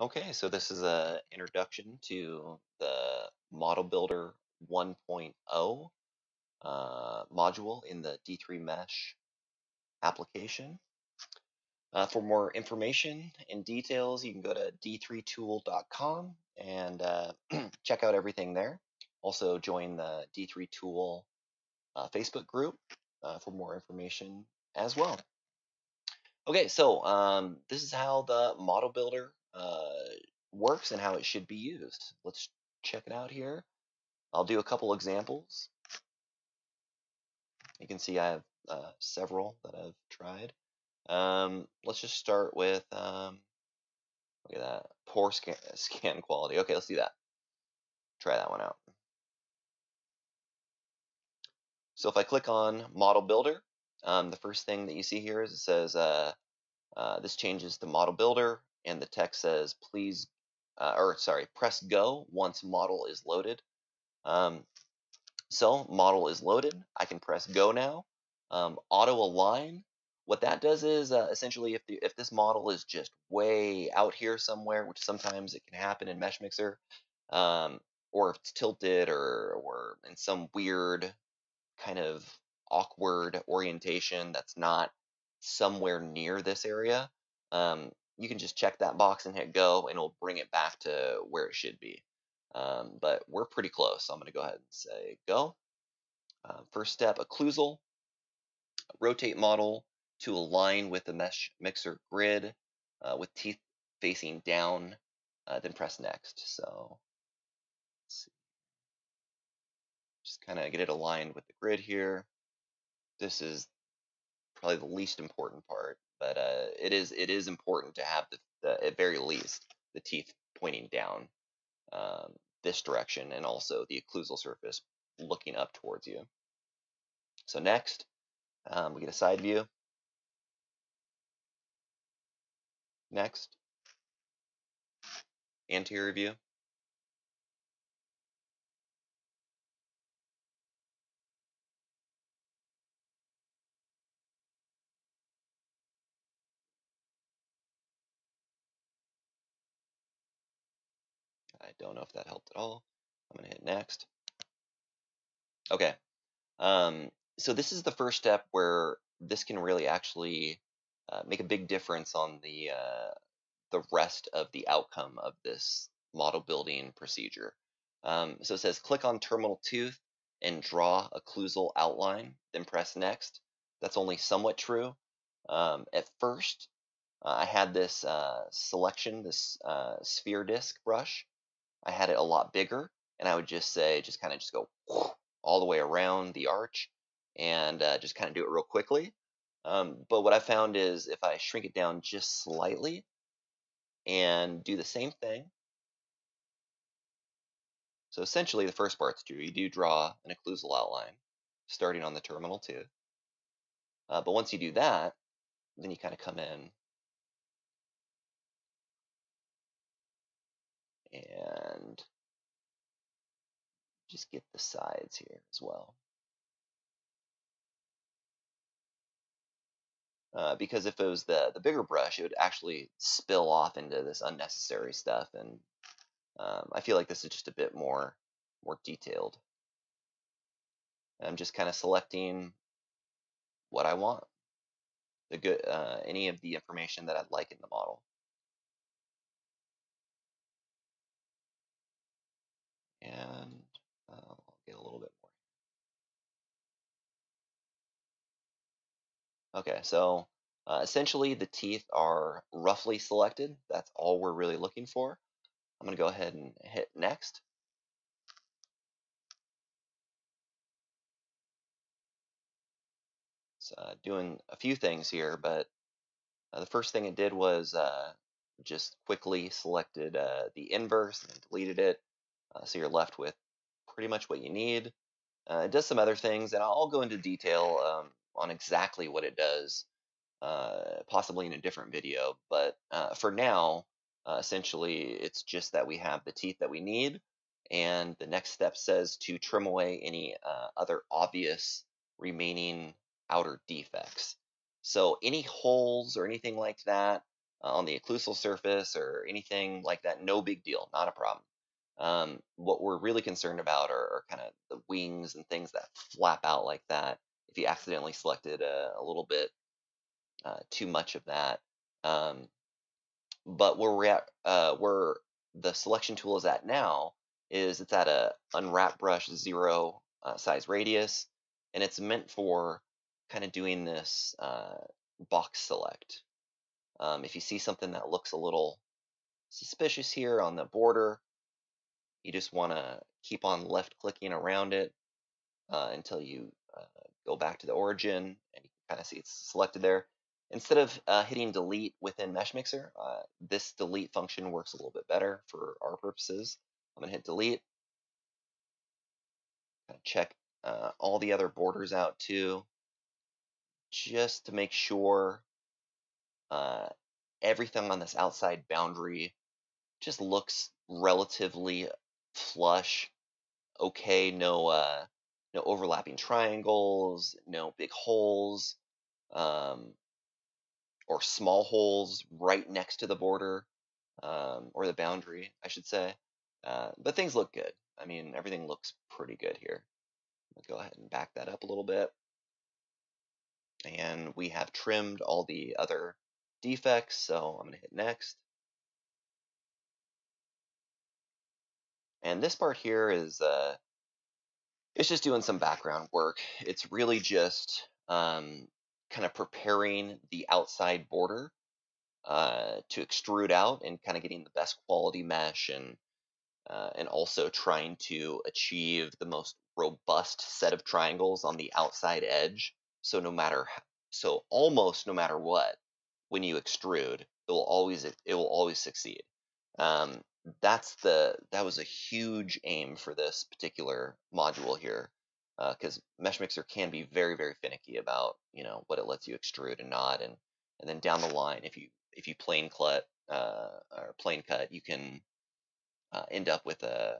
Okay, so this is an introduction to the Model Builder 1.0 uh, module in the D3Mesh application. Uh, for more information and details, you can go to d3tool.com and uh, check out everything there. Also, join the D3Tool uh, Facebook group uh, for more information as well. Okay, so um, this is how the Model Builder uh, works and how it should be used. Let's check it out here. I'll do a couple examples. You can see I have uh, several that I've tried. Um, let's just start with, um, look at that, poor scan, scan quality. Okay, let's do that. Try that one out. So if I click on Model Builder, um, the first thing that you see here is it says uh, uh, this changes to Model Builder, and the text says please, uh, or sorry, press go once model is loaded. Um, so model is loaded. I can press go now. Um, auto align. What that does is uh, essentially if the, if this model is just way out here somewhere, which sometimes it can happen in Meshmixer, um, or if it's tilted or or in some weird kind of awkward orientation that's not somewhere near this area, um, you can just check that box and hit go and it'll bring it back to where it should be. Um, but we're pretty close, so I'm going to go ahead and say go. Uh, first step, occlusal. Rotate model to align with the mesh mixer grid uh, with teeth facing down, uh, then press next. So just kind of get it aligned with the grid here. This is probably the least important part, but uh, it is it is important to have the, the, at very least the teeth pointing down um, this direction and also the occlusal surface looking up towards you. So next, um, we get a side view. Next, anterior view. Don't know if that helped at all. I'm going to hit next. Okay. Um, so this is the first step where this can really actually uh, make a big difference on the uh, the rest of the outcome of this model building procedure. Um, so it says click on terminal tooth and draw a occlusal outline, then press next. That's only somewhat true. Um, at first, uh, I had this uh, selection, this uh, sphere disc brush, I had it a lot bigger, and I would just say, just kind of just go all the way around the arch and uh, just kind of do it real quickly. Um, but what I found is if I shrink it down just slightly and do the same thing, so essentially the first part's true. You do draw an occlusal outline starting on the terminal tooth. Uh, but once you do that, then you kind of come in just get the sides here as well. Uh, because if it was the, the bigger brush, it would actually spill off into this unnecessary stuff. And um, I feel like this is just a bit more, more detailed. I'm just kind of selecting what I want, the good, uh, any of the information that I'd like in the model. and I'll get a little bit more. Okay, so uh, essentially the teeth are roughly selected. That's all we're really looking for. I'm going to go ahead and hit next. It's uh, doing a few things here, but uh, the first thing it did was uh, just quickly selected uh, the inverse and deleted it. Uh, so you're left with pretty much what you need. Uh, it does some other things, and I'll go into detail um, on exactly what it does, uh, possibly in a different video. But uh, for now, uh, essentially, it's just that we have the teeth that we need, and the next step says to trim away any uh, other obvious remaining outer defects. So any holes or anything like that, uh, on the occlusal surface or anything like that, no big deal, not a problem. Um, what we're really concerned about are, are kind of the wings and things that flap out like that. If you accidentally selected a, a little bit uh, too much of that. Um, but where we're at, uh, where the selection tool is at now is it's at a unwrap brush zero uh, size radius, and it's meant for kind of doing this uh, box select. Um, if you see something that looks a little suspicious here on the border, you just want to keep on left clicking around it uh, until you uh, go back to the origin and you can kind of see it's selected there. Instead of uh, hitting delete within Meshmixer, uh, this delete function works a little bit better for our purposes. I'm going to hit delete. Check uh, all the other borders out too, just to make sure uh, everything on this outside boundary just looks relatively flush, okay, no uh, no overlapping triangles, no big holes, um, or small holes right next to the border, um, or the boundary, I should say. Uh, but things look good. I mean, everything looks pretty good here. Go ahead and back that up a little bit. And we have trimmed all the other defects, so I'm going to hit next. And this part here is uh, it's just doing some background work. It's really just um, kind of preparing the outside border uh, to extrude out and kind of getting the best quality mesh and uh, and also trying to achieve the most robust set of triangles on the outside edge. So no matter so almost no matter what, when you extrude, it will always it will always succeed. Um, that's the that was a huge aim for this particular module here because uh, Meshmixer can be very very finicky about you know what it lets you extrude and not and and then down the line if you if you plane cut uh, or plane cut you can uh, end up with a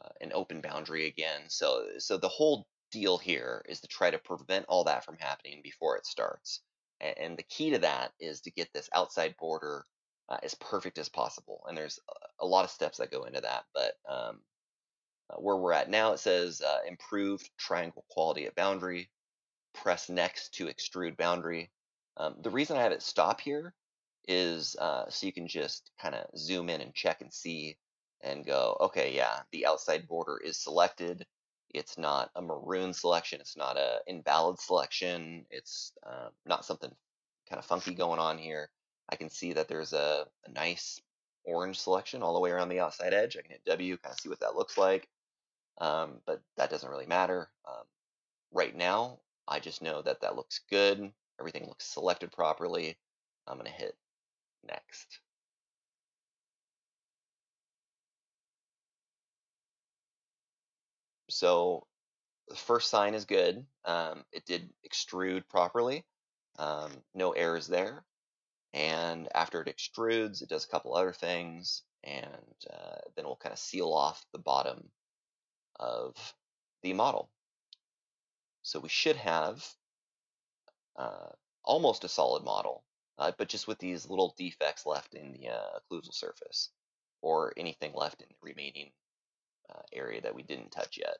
uh, an open boundary again. So so the whole deal here is to try to prevent all that from happening before it starts. And, and the key to that is to get this outside border uh, as perfect as possible. And there's a lot of steps that go into that. But um, uh, where we're at now, it says uh, improved triangle quality at boundary. Press next to extrude boundary. Um, the reason I have it stop here is uh, so you can just kind of zoom in and check and see and go, okay, yeah, the outside border is selected. It's not a maroon selection. It's not a invalid selection. It's uh, not something kind of funky going on here. I can see that there's a, a nice orange selection all the way around the outside edge. I can hit W, kind of see what that looks like. Um, but that doesn't really matter. Um, right now, I just know that that looks good. Everything looks selected properly. I'm going to hit next. So the first sign is good. Um, it did extrude properly. Um, no errors there. And after it extrudes, it does a couple other things, and uh, then we'll kind of seal off the bottom of the model. So we should have uh, almost a solid model, uh, but just with these little defects left in the uh, occlusal surface, or anything left in the remaining uh, area that we didn't touch yet.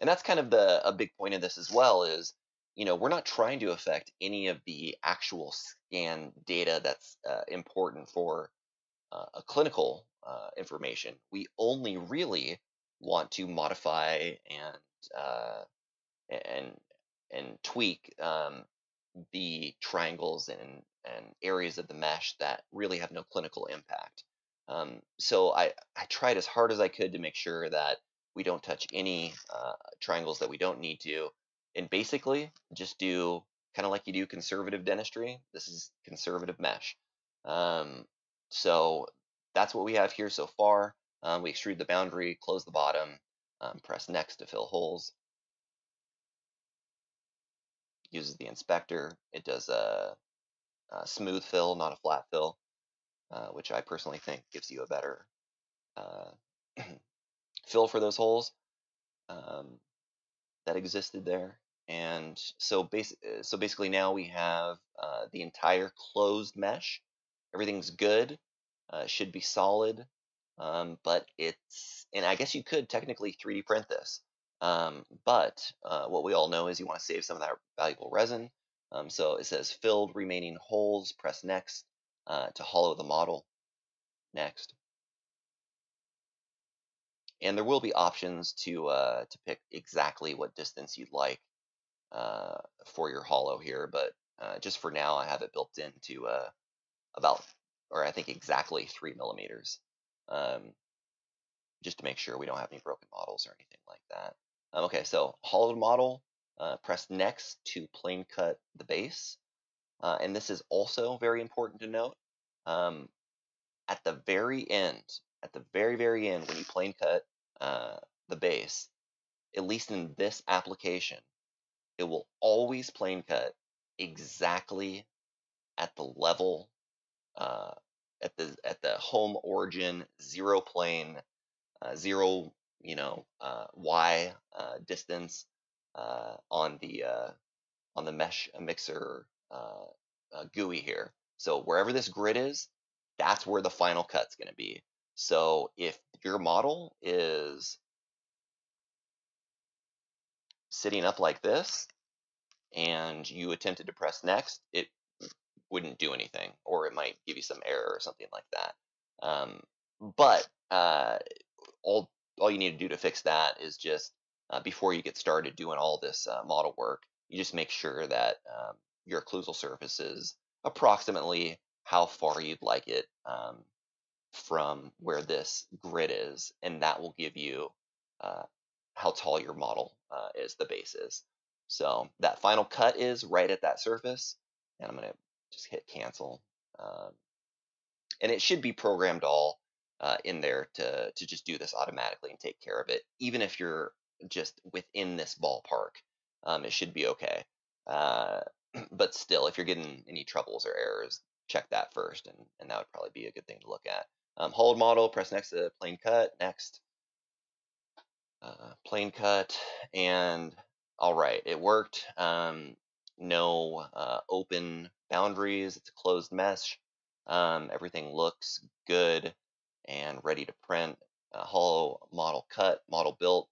And that's kind of the a big point of this as well is you know, we're not trying to affect any of the actual scan data that's uh, important for uh, a clinical uh, information. We only really want to modify and uh, and and tweak um, the triangles and and areas of the mesh that really have no clinical impact. Um, so I I tried as hard as I could to make sure that we don't touch any uh, triangles that we don't need to and basically just do kind of like you do conservative dentistry. This is conservative mesh. Um, so that's what we have here so far. Um, we extrude the boundary, close the bottom, um, press next to fill holes. Uses the inspector. It does a, a smooth fill, not a flat fill, uh, which I personally think gives you a better uh, fill for those holes um, that existed there. And so, bas- uh, so basically now we have uh, the entire closed mesh everything's good, uh, should be solid, um, but it's, and I guess you could technically 3D print this. Um, but uh, what we all know is you want to save some of that valuable resin. Um, so it says filled remaining holes, press next uh, to hollow the model. Next. And there will be options to, uh, to pick exactly what distance you'd like uh, for your hollow here, but uh, just for now, I have it built into uh, about, or I think exactly three millimeters, um, just to make sure we don't have any broken models or anything like that. Um, okay, so hollowed model, uh, press next to plane cut the base. Uh, and this is also very important to note. Um, at the very end, at the very, very end, when you plane cut uh, the base, at least in this application, it will always plane cut exactly at the level, uh, at the at the home origin zero plane, uh, zero you know uh, y uh, distance uh, on the uh, on the mesh mixer GUI here. So wherever this grid is, that's where the final cut's going to be. So if your model is sitting up like this and you attempted to press next, it wouldn't do anything, or it might give you some error or something like that. Um, but uh, all all you need to do to fix that is just uh, before you get started doing all this uh, model work, you just make sure that um, your occlusal surface is approximately how far you'd like it um, from where this grid is, and that will give you uh, how tall your model uh, is, the base is. So that final cut is right at that surface, and I'm going to just hit cancel. Um, and it should be programmed all uh, in there to, to just do this automatically and take care of it. Even if you're just within this ballpark, um, it should be okay. Uh, but still, if you're getting any troubles or errors, check that first, and, and that would probably be a good thing to look at. Um, hold model, press next to plane cut, next. Uh, plane cut, and all right, it worked. Um, no uh, open boundaries, it's a closed mesh. Um, everything looks good and ready to print. Uh, hollow model cut, model built.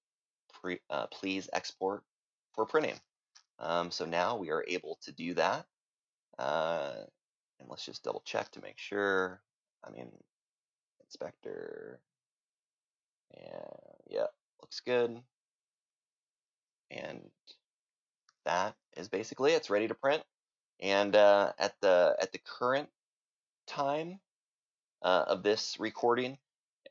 Pre, uh, please export for printing. Um, so now we are able to do that. Uh, and let's just double check to make sure. I mean, inspector. And yeah, looks good. And that is basically it. It's ready to print. And uh, at the at the current time uh, of this recording,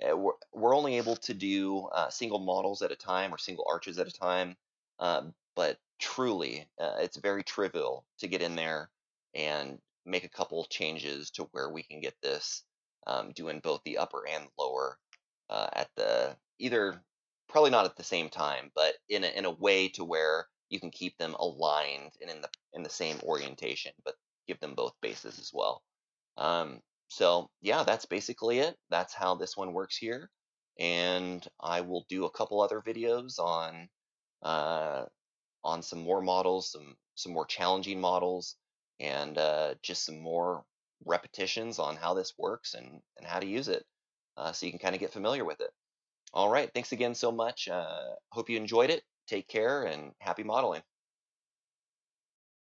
uh, we're, we're, only able to do uh, single models at a time or single arches at a time. Um, but truly, uh, it's very trivial to get in there and make a couple changes to where we can get this um, doing both the upper and lower uh, at the either probably not at the same time, but in a, in a way to where you can keep them aligned and in the in the same orientation, but give them both bases as well. Um, so yeah, that's basically it. That's how this one works here. And I will do a couple other videos on uh, on some more models, some some more challenging models, and uh, just some more repetitions on how this works and, and how to use it uh, so you can kind of get familiar with it. All right, thanks again so much. Uh, hope you enjoyed it. Take care and happy modeling.